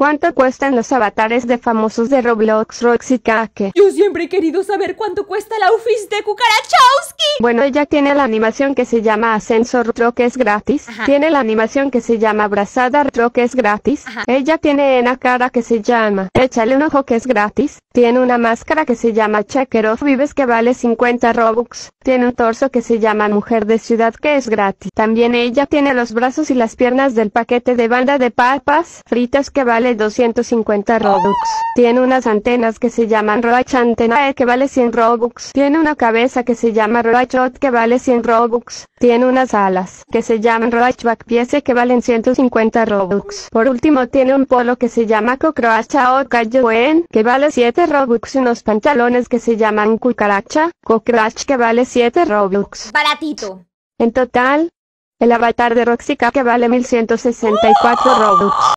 ¿Cuánto cuestan los avatares de famosos de Roblox, Roxy Kake? Yo siempre he querido saber cuánto cuesta la UFIS de Cucarachowski. Bueno, ella tiene la animación que se llama Ascensor Retro que es gratis. Ajá. Tiene la animación que se llama Abrazada Retro que es gratis. Ajá. Ella tiene una cara que se llama Échale un ojo que es gratis. Tiene una máscara que se llama Checker of Vives que vale 50 Robux. Tiene un torso que se llama Mujer de Ciudad que es gratis. También ella tiene los brazos y las piernas del paquete de banda de papas fritas que vale 250 Robux. Tiene unas antenas que se llaman Roach Antena E que vale 100 Robux. Tiene una cabeza que se llama Roach que vale 100 Robux. Tiene unas alas que se llaman Roach Backpiece que valen 150 Robux. Por último tiene un polo que se llama Cocroacha o Cayoen que vale 7 Robux. Unos pantalones que se llaman Cucaracha, Cocroach que vale 7 Robux. Baratito. En total, el avatar de Roxica que vale 1164 Robux.